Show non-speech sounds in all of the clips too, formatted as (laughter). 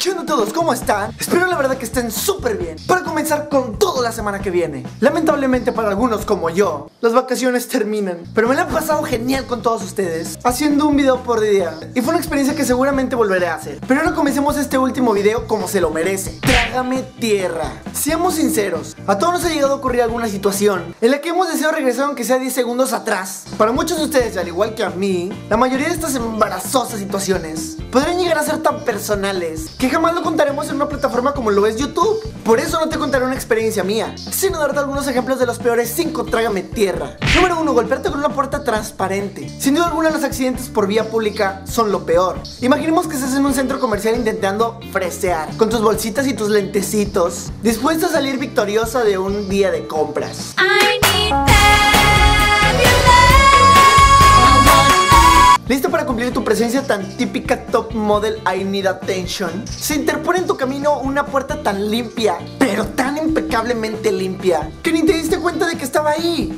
¿Qué onda todos? ¿Cómo están? Espero la verdad que estén súper bien. Para comenzar con toda la semana que viene. Lamentablemente para algunos como yo Las vacaciones terminan Pero me la he pasado genial con todos ustedes Haciendo un video por día. Y fue una experiencia que seguramente volveré a hacer. Pero ahora comencemos este último video como se lo merece. Trágame tierra. Seamos sinceros A todos nos ha llegado a ocurrir alguna situación En la que hemos deseado regresar aunque sea 10 segundos atrás. Para muchos de ustedes, al igual que a mí La mayoría de estas embarazosas situaciones Podrían llegar a ser tan personales que jamás lo contaremos en una plataforma como lo es YouTube. Por eso no te contaré una experiencia mía, sino darte algunos ejemplos de los peores 5 trágame tierra. Número 1. Golpearte con una puerta transparente. Sin duda alguna los accidentes por vía pública son lo peor. Imaginemos que estás en un centro comercial intentando fresear, con tus bolsitas y tus lentecitos, dispuesto a salir victoriosa de un día de compras. ¿Listo para cumplir tu presencia tan típica top model I need attention? Se interpone en tu camino una puerta tan limpia, pero tan impecablemente limpia, que ni te diste cuenta de que estaba ahí.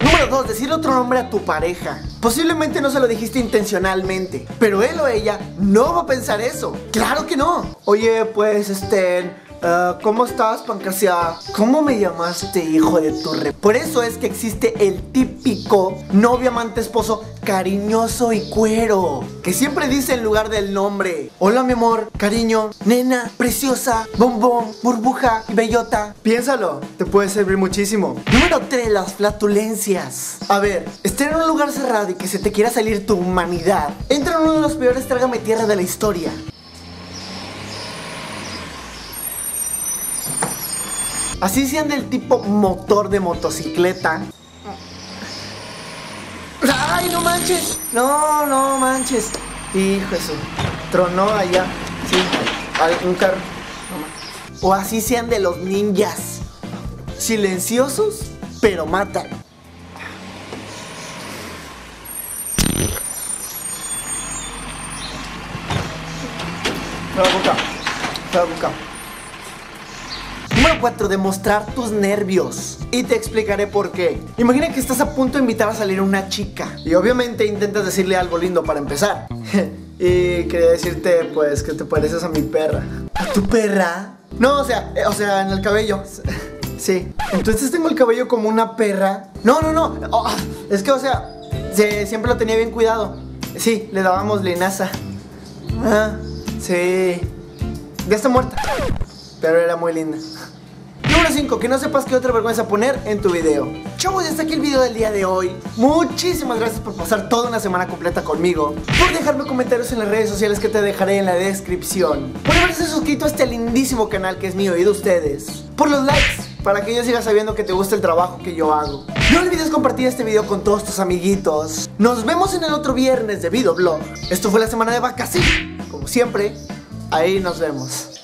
Número 2. Decir otro nombre a tu pareja. Posiblemente no se lo dijiste intencionalmente, pero él o ella no va a pensar eso. Claro que no. Oye, pues, este... Uh, ¿Cómo estás, Pancasia? ¿Cómo me llamaste, hijo de tu re? Por eso es que existe el típico novio, amante, esposo cariñoso y cuero. Que siempre dice en lugar del nombre. Hola, mi amor, cariño, nena, preciosa, bombón, burbuja bellota. Piénsalo, te puede servir muchísimo. Número 3, las flatulencias. A ver, estar en un lugar cerrado y que se te quiera salir tu humanidad. Entra en uno de los peores trágame tierra de la historia. Así sean del tipo motor de motocicleta. ¡Ay, no manches! No, no manches. Hijo eso. Tronó allá. Sí, un carro. O así sean de los ninjas. Silenciosos, pero matan. Me boca. Número 4. Demostrar tus nervios. Y te explicaré por qué. Imagina que estás a punto de invitar a salir a una chica. Y obviamente intentas decirle algo lindo para empezar. (laughs) y quería decirte, pues, que te pareces a mi perra. ¿A tu perra? No, o sea, eh, o sea, en el cabello. (laughs) Sí. Entonces tengo el cabello como una perra. No, no, no. Oh, es que, o sea, siempre lo tenía bien cuidado. Sí, le dábamos linaza. Ah, sí. Ya está muerta. Pero era muy linda. Número 5, que no sepas qué otra vergüenza poner en tu video. Chavos, ya está aquí el video del día de hoy. Muchísimas gracias por pasar toda una semana completa conmigo. Por dejarme comentarios en las redes sociales que te dejaré en la descripción. Por haberse suscrito a este lindísimo canal que es mío y de ustedes. Por los likes, para que yo siga sabiendo que te gusta el trabajo que yo hago. No olvides compartir este video con todos tus amiguitos. Nos vemos en el otro viernes de Videoblog. Esto fue la semana de vacaciones. Como siempre, ahí nos vemos.